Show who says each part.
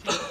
Speaker 1: something.